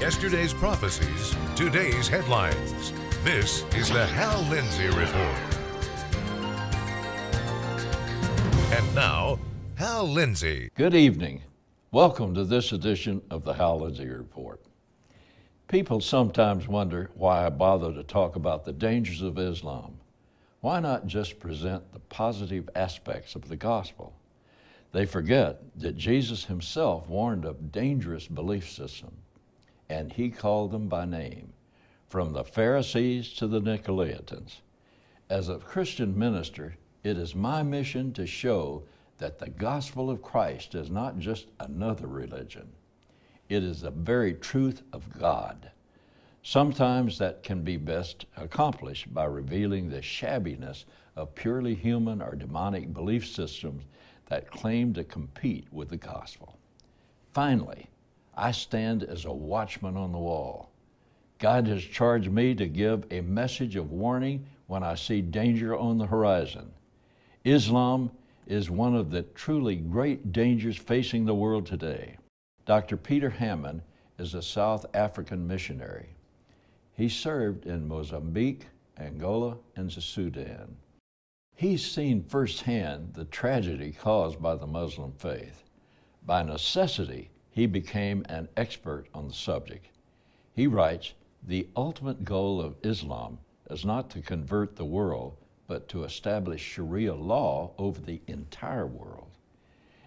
Yesterday's prophecies, today's headlines. This is the Hal Lindsey Report. And now, Hal Lindsey. Good evening. Welcome to this edition of the Hal Lindsey Report. People sometimes wonder why I bother to talk about the dangers of Islam. Why not just present the positive aspects of the gospel? They forget that Jesus himself warned of dangerous belief systems, and he called them by name, from the Pharisees to the Nicolaitans. As a Christian minister, it is my mission to show that the gospel of Christ is not just another religion. It is the very truth of God. Sometimes that can be best accomplished by revealing the shabbiness of purely human or demonic belief systems that claim to compete with the gospel. Finally, I stand as a watchman on the wall. God has charged me to give a message of warning when I see danger on the horizon. Islam is one of the truly great dangers facing the world today. Dr. Peter Hammond is a South African missionary. He served in Mozambique, Angola, and the Sudan. He's seen firsthand the tragedy caused by the Muslim faith. By necessity, he became an expert on the subject. He writes The ultimate goal of Islam is not to convert the world, but to establish Sharia law over the entire world.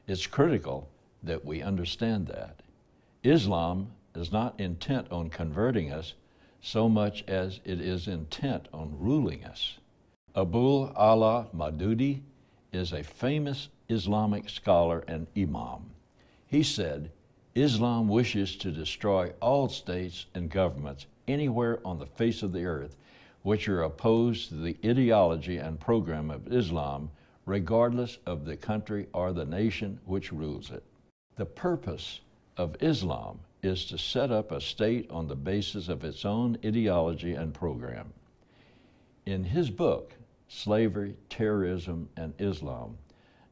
It's critical that we understand that. Islam is not intent on converting us so much as it is intent on ruling us. Abul Ala Maududi is a famous Islamic scholar and imam. He said, Islam wishes to destroy all states and governments anywhere on the face of the earth which are opposed to the ideology and program of Islam, regardless of the country or the nation which rules it. The purpose of Islam is to set up a state on the basis of its own ideology and program. In his book, Slavery, Terrorism, and Islam,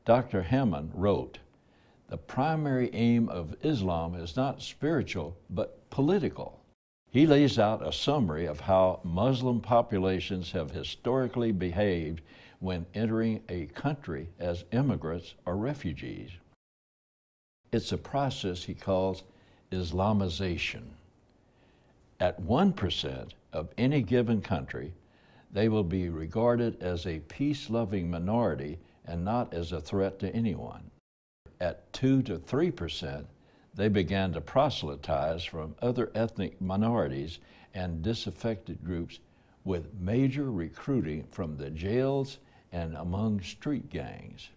Dr. Hammond wrote, The primary aim of Islam is not spiritual, but political. He lays out a summary of how Muslim populations have historically behaved when entering a country as immigrants or refugees. It's a process he calls Islamization. At 1% of any given country, they will be regarded as a peace loving minority and not as a threat to anyone. At 2 to 3%, they began to proselytize from other ethnic minorities and disaffected groups with major recruiting from the jails and among street gangs.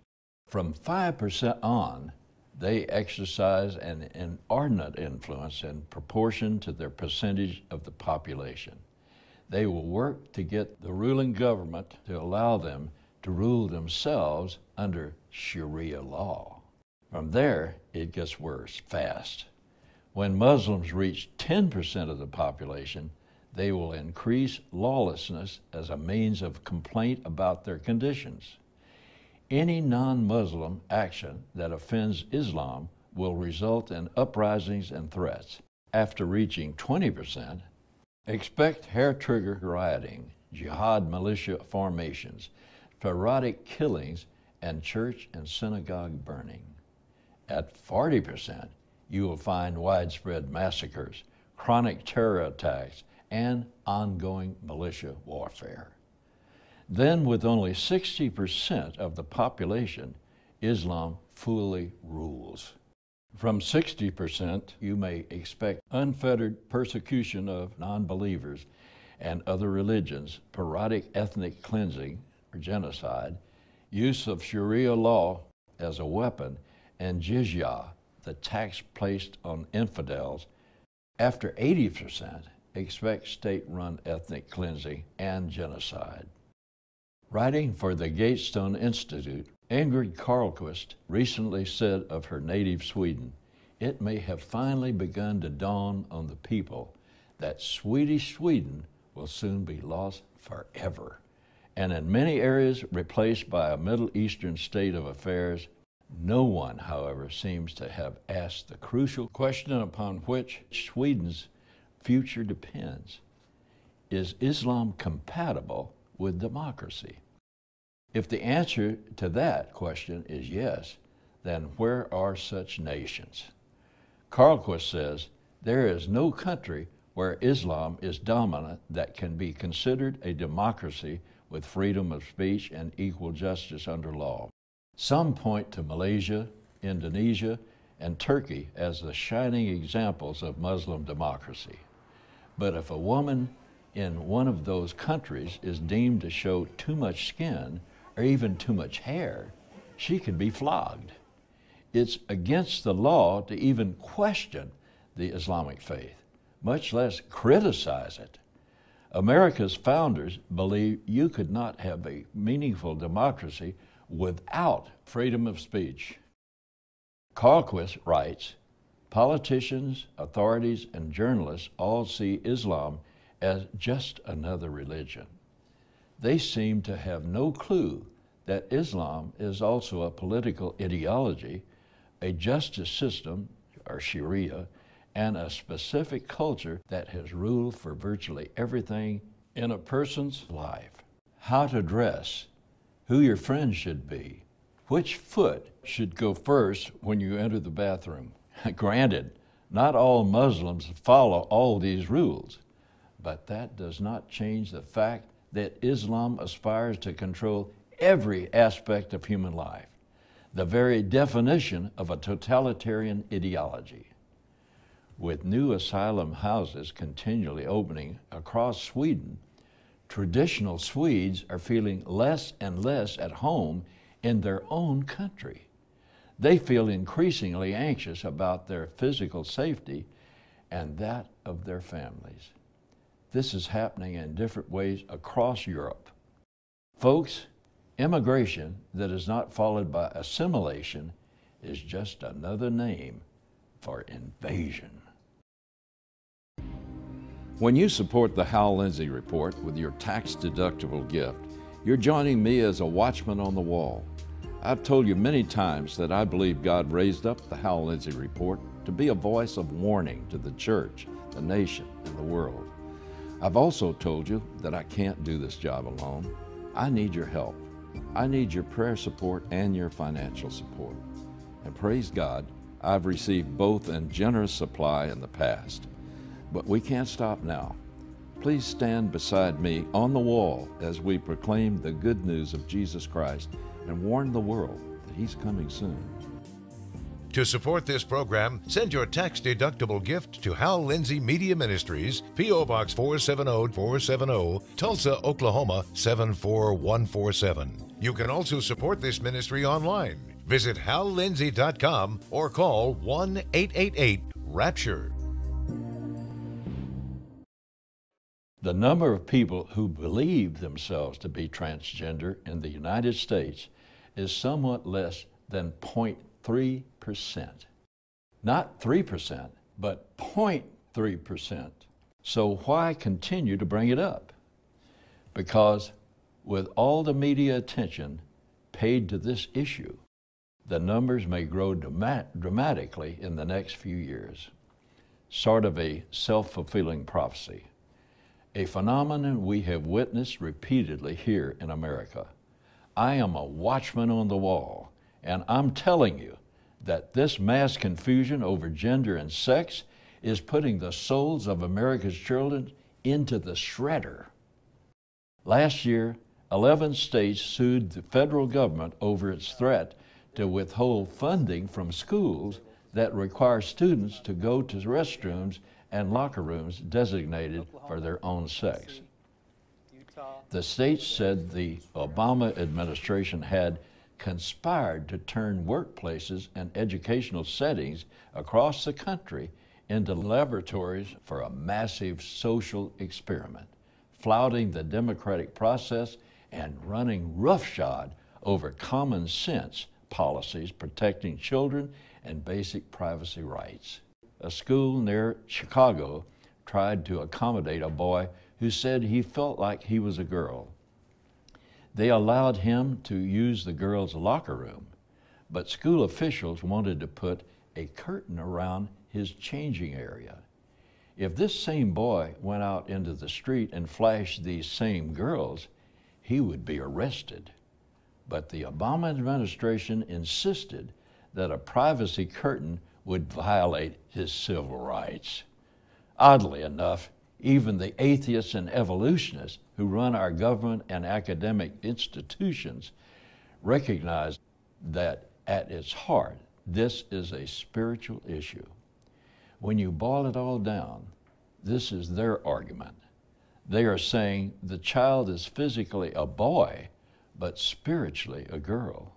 From 5% on, they exercise an inordinate influence in proportion to their percentage of the population. They will work to get the ruling government to allow them to rule themselves under Sharia law. From there, it gets worse fast. When Muslims reach 10% of the population, they will increase lawlessness as a means of complaint about their conditions. Any non Muslim action that offends Islam will result in uprisings and threats. After reaching 20%, expect hair trigger rioting, jihad militia formations, sporadic killings, and church and synagogue burning. At 40%, you will find widespread massacres, chronic terror attacks, and ongoing militia warfare. Then, with only 60% of the population, Islam fully rules. From 60%, you may expect unfettered persecution of non believers and other religions, parodic ethnic cleansing or genocide, use of Sharia law as a weapon, and jizya, the tax placed on infidels, after 80% expect state run ethnic cleansing and genocide. Writing for the Gatestone Institute, Ingrid Carlqvist recently said of her native Sweden, it may have finally begun to dawn on the people that Swedish Sweden will soon be lost forever, and in many areas replaced by a Middle Eastern state of affairs no one, however, seems to have asked the crucial question upon which Sweden's future depends. Is Islam compatible with democracy? If the answer to that question is yes, then where are such nations? Carlqvist says there is no country where Islam is dominant that can be considered a democracy with freedom of speech and equal justice under law. Some point to Malaysia, Indonesia, and Turkey as the shining examples of Muslim democracy. But if a woman in one of those countries is deemed to show too much skin or even too much hair, she can be flogged. It's against the law to even question the Islamic faith, much less criticize it. America's founders believed you could not have a meaningful democracy without freedom of speech. Carlqvist writes Politicians, authorities, and journalists all see Islam as just another religion. They seem to have no clue that Islam is also a political ideology, a justice system, or Sharia, and a specific culture that has ruled for virtually everything in a person's life. How to dress, who your friends should be, which foot should go first when you enter the bathroom. Granted, not all Muslims follow all these rules, but that does not change the fact that Islam aspires to control every aspect of human life, the very definition of a totalitarian ideology. With new asylum houses continually opening across Sweden, traditional Swedes are feeling less and less at home in their own country. They feel increasingly anxious about their physical safety and that of their families. This is happening in different ways across Europe. Folks, immigration that is not followed by assimilation is just another name for invasion. When you support the Hal Lindsey Report with your tax deductible gift, you're joining me as a watchman on the wall. I've told you many times that I believe God raised up the Hal Lindsey Report to be a voice of warning to the church, the nation, and the world. I've also told you that I can't do this job alone. I need your help. I need your prayer support and your financial support. And praise God, I've received both in generous supply in the past. But we can't stop now. Please stand beside me on the wall as we proclaim the good news of Jesus Christ and warn the world that He's coming soon. To support this program, send your tax deductible gift to Hal Lindsey Media Ministries, P.O. Box 470 470, Tulsa, Oklahoma 74147. You can also support this ministry online. Visit hallindsey.com or call 1 888 Rapture. The number of people who believe themselves to be transgender in the United States is somewhat less than 0.3%. Not 3%, but 0.3%. So why continue to bring it up? Because with all the media attention paid to this issue, the numbers may grow dramatically in the next few years. Sort of a self fulfilling prophecy a phenomenon we have witnessed repeatedly here in America. I am a watchman on the wall, and I'm telling you that this mass confusion over gender and sex is putting the souls of America's children into the shredder. Last year, 11 states sued the federal government over its threat to withhold funding from schools that require students to go to restrooms and locker rooms designated for their own sex. The states said the Obama administration had conspired to turn workplaces and educational settings across the country into laboratories for a massive social experiment, flouting the democratic process and running roughshod over common sense policies protecting children and basic privacy rights a school near Chicago tried to accommodate a boy who said he felt like he was a girl. They allowed him to use the girls' locker room, but school officials wanted to put a curtain around his changing area. If this same boy went out into the street and flashed these same girls, he would be arrested. But the Obama administration insisted that a privacy curtain would violate his civil rights. Oddly enough, even the atheists and evolutionists who run our government and academic institutions recognize that at its heart, this is a spiritual issue. When you boil it all down, this is their argument. They are saying the child is physically a boy, but spiritually a girl.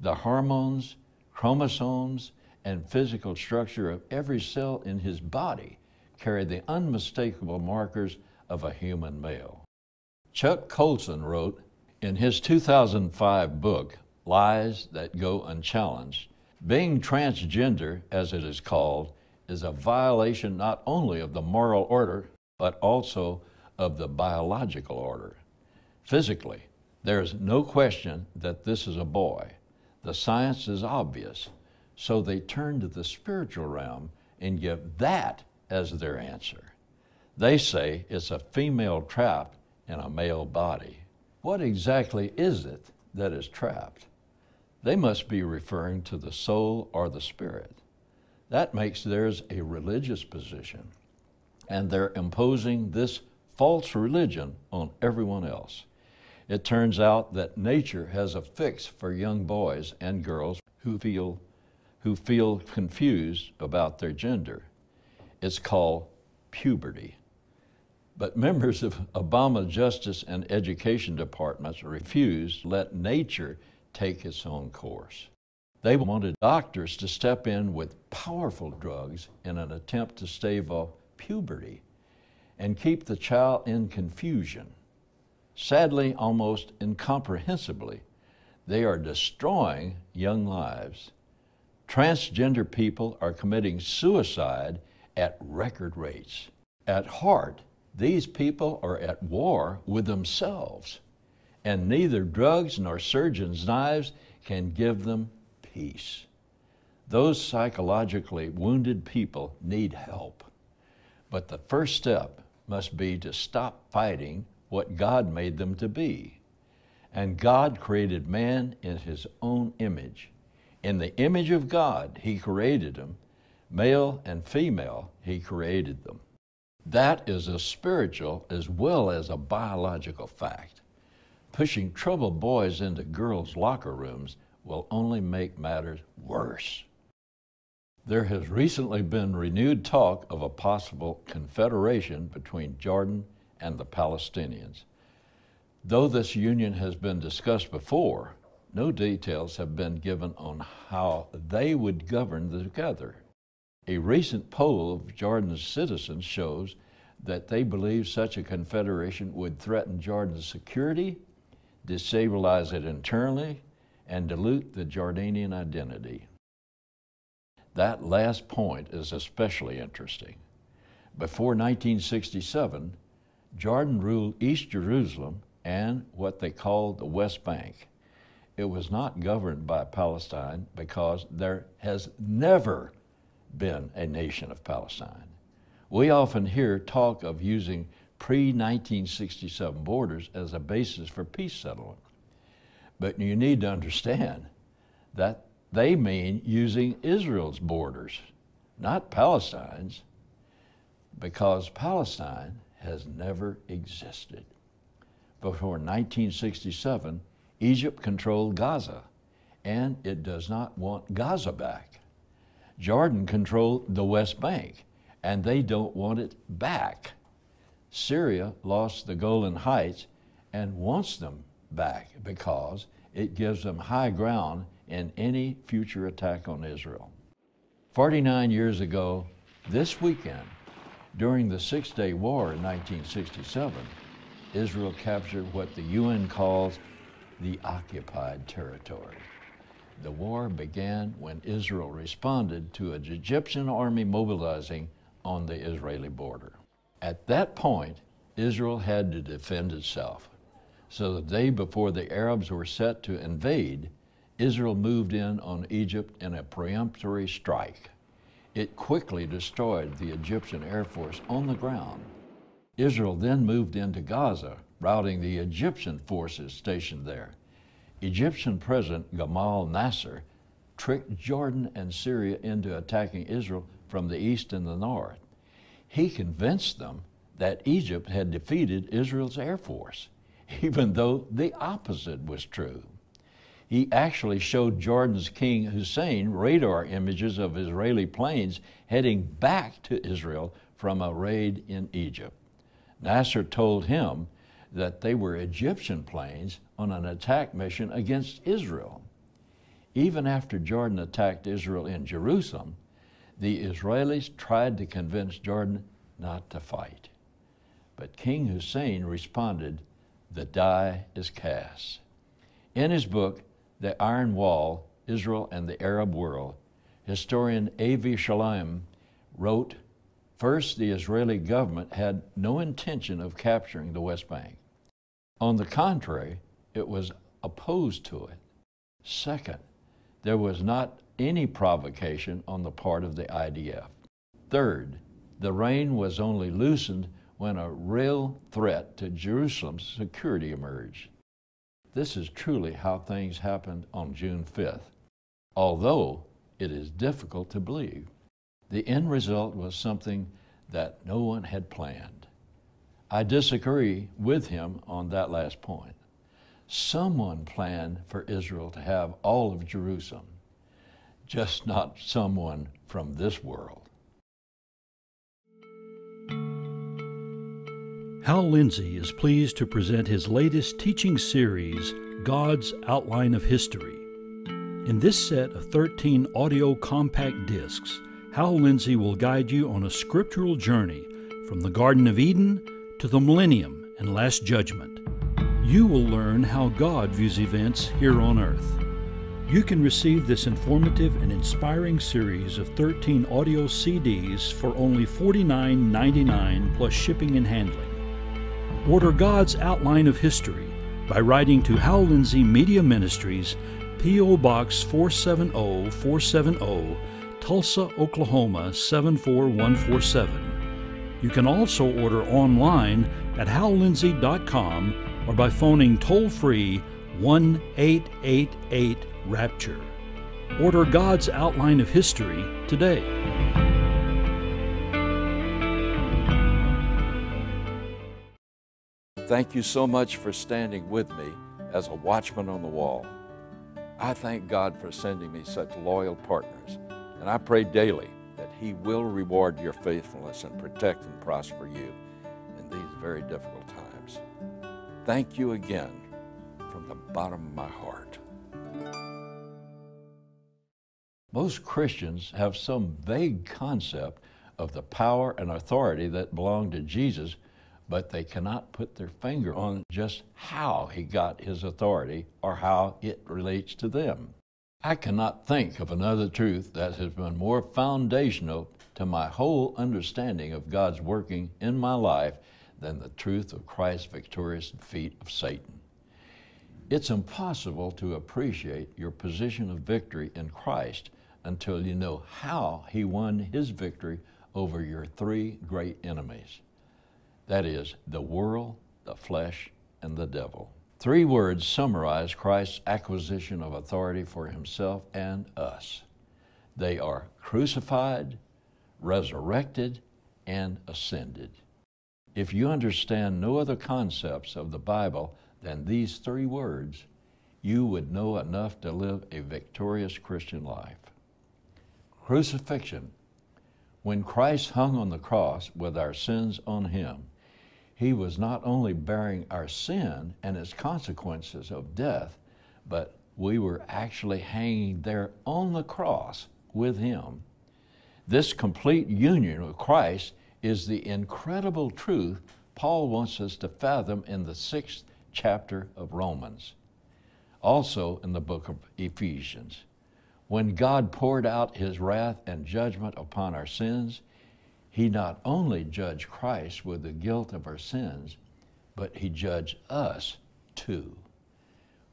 The hormones, chromosomes, and physical structure of every cell in his body carried the unmistakable markers of a human male. Chuck Colson wrote in his 2005 book, Lies That Go Unchallenged being transgender, as it is called, is a violation not only of the moral order, but also of the biological order. Physically, there is no question that this is a boy. The science is obvious. So they turn to the spiritual realm and give that as their answer. They say it's a female trapped in a male body. What exactly is it that is trapped? They must be referring to the soul or the spirit. That makes theirs a religious position, and they're imposing this false religion on everyone else. It turns out that nature has a fix for young boys and girls who feel, who feel confused about their gender. It's called puberty. But members of Obama Justice and Education Departments refused to let nature take its own course. They wanted doctors to step in with powerful drugs in an attempt to stave off puberty and keep the child in confusion. Sadly, almost incomprehensibly, they are destroying young lives. Transgender people are committing suicide at record rates. At heart, these people are at war with themselves, and neither drugs nor surgeons' knives can give them peace. Those psychologically wounded people need help. But the first step must be to stop fighting what God made them to be. And God created man in his own image. In the image of God, he created them. Male and female, he created them. That is a spiritual as well as a biological fact. Pushing troubled boys into girls' locker rooms will only make matters worse. There has recently been renewed talk of a possible confederation between Jordan and the Palestinians. Though this union has been discussed before, no details have been given on how they would govern together. A recent poll of Jordan's citizens shows that they believe such a confederation would threaten Jordan's security, destabilize it internally, and dilute the Jordanian identity. That last point is especially interesting. Before 1967, Jordan ruled East Jerusalem and what they called the West Bank. It was not governed by Palestine because there has never been a nation of Palestine. We often hear talk of using pre 1967 borders as a basis for peace settlement. But you need to understand that they mean using Israel's borders, not Palestine's, because Palestine has never existed. Before 1967, Egypt controlled Gaza, and it does not want Gaza back. Jordan controlled the West Bank, and they don't want it back. Syria lost the Golan Heights and wants them back because it gives them high ground in any future attack on Israel. 49 years ago, this weekend, during the Six Day War in 1967, Israel captured what the UN calls the occupied territory. The war began when Israel responded to an Egyptian army mobilizing on the Israeli border. At that point, Israel had to defend itself. So the day before the Arabs were set to invade, Israel moved in on Egypt in a peremptory strike. It quickly destroyed the Egyptian Air Force on the ground. Israel then moved into Gaza, routing the Egyptian forces stationed there. Egyptian President Gamal Nasser tricked Jordan and Syria into attacking Israel from the east and the north. He convinced them that Egypt had defeated Israel's air force, even though the opposite was true. He actually showed Jordan's King Hussein radar images of Israeli planes heading back to Israel from a raid in Egypt. Nasser told him that they were Egyptian planes on an attack mission against Israel. Even after Jordan attacked Israel in Jerusalem, the Israelis tried to convince Jordan not to fight. But King Hussein responded, The die is cast. In his book, The Iron Wall Israel and the Arab World, historian Avi Shlaim wrote First, the Israeli government had no intention of capturing the West Bank. On the contrary, it was opposed to it. Second, there was not any provocation on the part of the IDF. Third, the rein was only loosened when a real threat to Jerusalem's security emerged. This is truly how things happened on June 5th, although it is difficult to believe. The end result was something that no one had planned. I disagree with him on that last point. Someone planned for Israel to have all of Jerusalem, just not someone from this world. Hal Lindsey is pleased to present his latest teaching series, God's Outline of History. In this set of 13 audio compact discs, Hal Lindsey will guide you on a scriptural journey from the Garden of Eden to the millennium and Last Judgment. You will learn how God views events here on earth. You can receive this informative and inspiring series of 13 audio CDs for only $49.99 plus shipping and handling. Order God's Outline of History by writing to Hal Lindsey Media Ministries, P.O. Box 470 470, Tulsa, Oklahoma 74147. You can also order online at hallindsey.com or by phoning toll free 1 888 Rapture. Order God's Outline of History today. Thank you so much for standing with me as a watchman on the wall. I thank God for sending me such loyal partners, and I pray daily that He will reward your faithfulness and protect and prosper you in these very difficult times. Thank you again from the bottom of my heart. Most Christians have some vague concept of the power and authority that belong to Jesus but they cannot put their finger on just how he got his authority or how it relates to them. I cannot think of another truth that has been more foundational to my whole understanding of God's working in my life than the truth of Christ's victorious defeat of Satan. It's impossible to appreciate your position of victory in Christ until you know how he won his victory over your three great enemies. That is, the world, the flesh, and the devil. Three words summarize Christ's acquisition of authority for himself and us. They are crucified, resurrected, and ascended. If you understand no other concepts of the Bible than these three words, you would know enough to live a victorious Christian life. Crucifixion. When Christ hung on the cross with our sins on him, he was not only bearing our sin and its consequences of death, but we were actually hanging there on the cross with him. This complete union with Christ is the incredible truth Paul wants us to fathom in the sixth chapter of Romans, also in the book of Ephesians. When God poured out his wrath and judgment upon our sins, he not only judged Christ with the guilt of our sins, but he judged us too.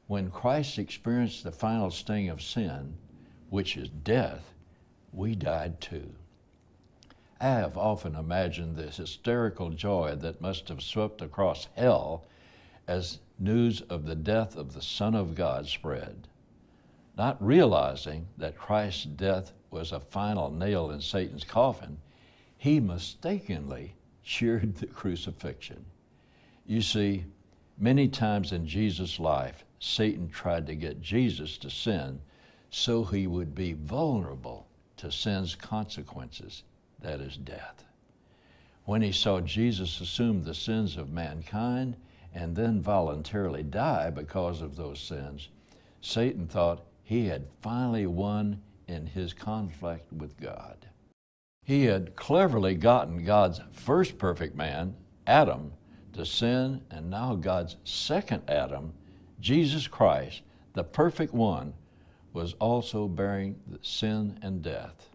When Christ experienced the final sting of sin, which is death, we died too. I have often imagined the hysterical joy that must have swept across hell as news of the death of the Son of God spread. Not realizing that Christ's death was a final nail in Satan's coffin, he mistakenly cheered the crucifixion. You see, many times in Jesus' life, Satan tried to get Jesus to sin so he would be vulnerable to sin's consequences, that is, death. When he saw Jesus assume the sins of mankind and then voluntarily die because of those sins, Satan thought he had finally won in his conflict with God. He had cleverly gotten God's first perfect man, Adam, to sin, and now God's second Adam, Jesus Christ, the perfect one, was also bearing sin and death.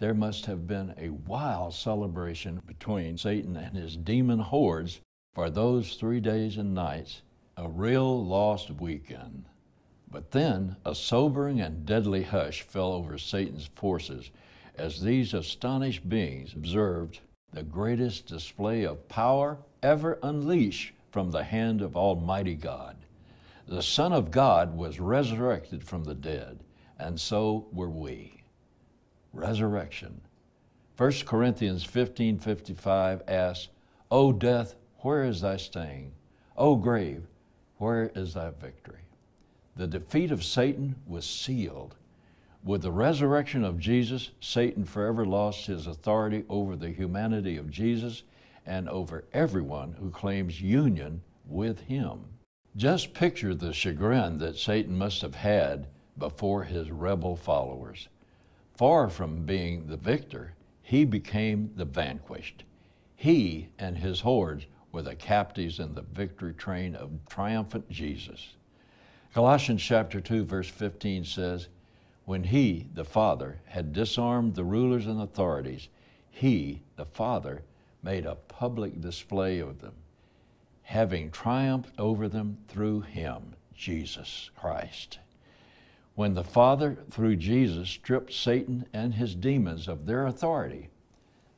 There must have been a wild celebration between Satan and his demon hordes for those three days and nights, a real lost weekend. But then a sobering and deadly hush fell over Satan's forces as these astonished beings observed the greatest display of power ever unleashed from the hand of Almighty God. The Son of God was resurrected from the dead, and so were we. Resurrection. 1 Corinthians 15 55 asks, O death, where is thy sting? O grave, where is thy victory? The defeat of Satan was sealed. With the resurrection of Jesus, Satan forever lost his authority over the humanity of Jesus and over everyone who claims union with him. Just picture the chagrin that Satan must have had before his rebel followers. Far from being the victor, he became the vanquished. He and his hordes were the captives in the victory train of triumphant Jesus. Colossians chapter 2 verse 15 says, when he, the Father, had disarmed the rulers and authorities, he, the Father, made a public display of them, having triumphed over them through him, Jesus Christ. When the Father, through Jesus, stripped Satan and his demons of their authority,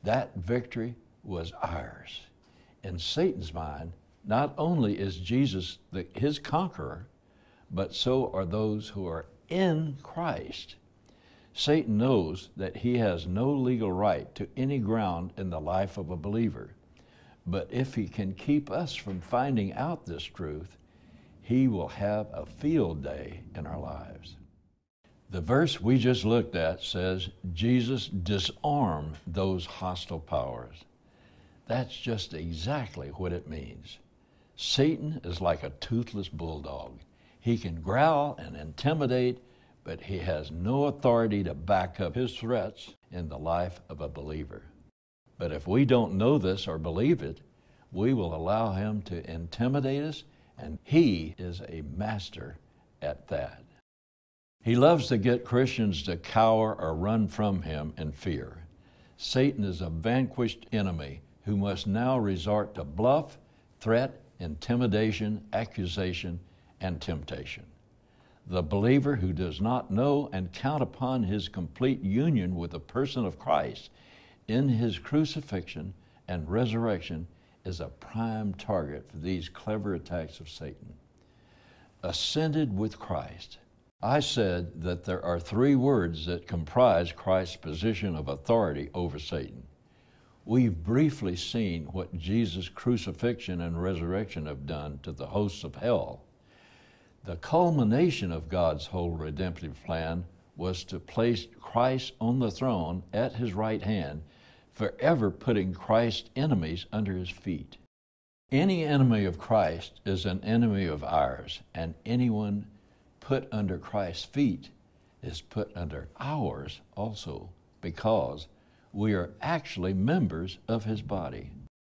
that victory was ours. In Satan's mind, not only is Jesus the, his conqueror, but so are those who are in Christ. Satan knows that he has no legal right to any ground in the life of a believer. But if he can keep us from finding out this truth, he will have a field day in our lives. The verse we just looked at says Jesus disarmed those hostile powers. That's just exactly what it means. Satan is like a toothless bulldog. He can growl and intimidate, but he has no authority to back up his threats in the life of a believer. But if we don't know this or believe it, we will allow him to intimidate us, and he is a master at that. He loves to get Christians to cower or run from him in fear. Satan is a vanquished enemy who must now resort to bluff, threat, intimidation, accusation, and temptation. The believer who does not know and count upon his complete union with the person of Christ in his crucifixion and resurrection is a prime target for these clever attacks of Satan. Ascended with Christ. I said that there are three words that comprise Christ's position of authority over Satan. We've briefly seen what Jesus' crucifixion and resurrection have done to the hosts of hell the culmination of God's whole redemptive plan was to place Christ on the throne at his right hand, forever putting Christ's enemies under his feet. Any enemy of Christ is an enemy of ours, and anyone put under Christ's feet is put under ours also, because we are actually members of his body.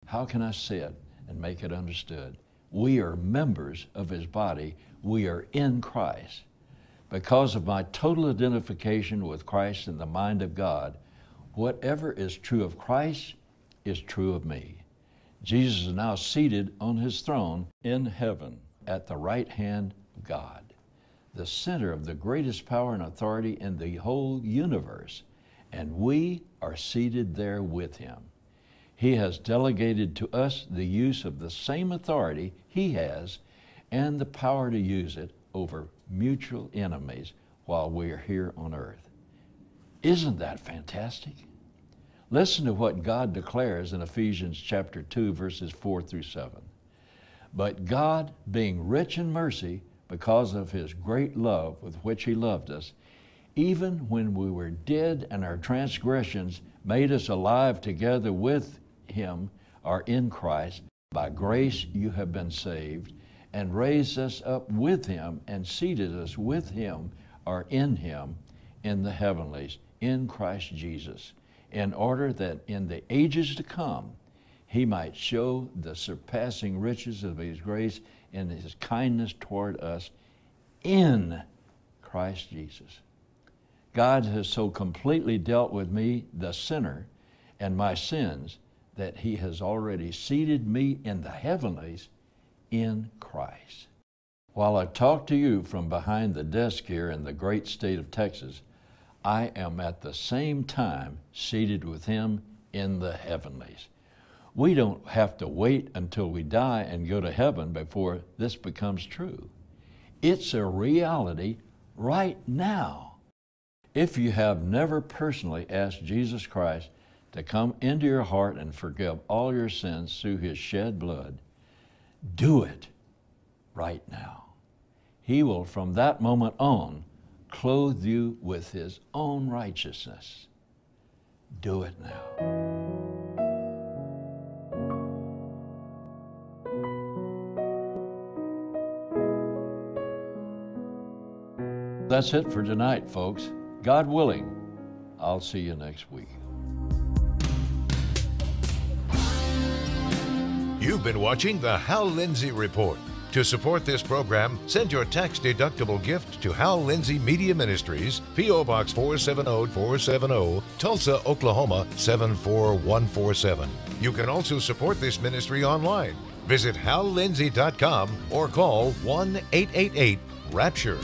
How can I say it and make it understood? We are members of his body we are in Christ. Because of my total identification with Christ in the mind of God, whatever is true of Christ is true of me. Jesus is now seated on his throne in heaven at the right hand of God, the center of the greatest power and authority in the whole universe. And we are seated there with him. He has delegated to us the use of the same authority he has and the power to use it over mutual enemies while we are here on earth. Isn't that fantastic? Listen to what God declares in Ephesians chapter 2 verses 4 through 7. But God, being rich in mercy because of his great love with which he loved us, even when we were dead and our transgressions made us alive together with him or in Christ, by grace you have been saved, and raised us up with him and seated us with him or in him in the heavenlies, in Christ Jesus, in order that in the ages to come he might show the surpassing riches of his grace and his kindness toward us in Christ Jesus. God has so completely dealt with me, the sinner, and my sins, that he has already seated me in the heavenlies in Christ. While I talk to you from behind the desk here in the great state of Texas, I am at the same time seated with him in the heavenlies. We don't have to wait until we die and go to heaven before this becomes true. It's a reality right now. If you have never personally asked Jesus Christ to come into your heart and forgive all your sins through his shed blood, do it right now. He will, from that moment on, clothe you with his own righteousness. Do it now. That's it for tonight, folks. God willing, I'll see you next week. You've been watching the Hal Lindsey Report. To support this program, send your tax deductible gift to Hal Lindsey Media Ministries, P.O. Box 470 470, Tulsa, Oklahoma 74147. You can also support this ministry online. Visit hallindsey.com or call 1 888 Rapture.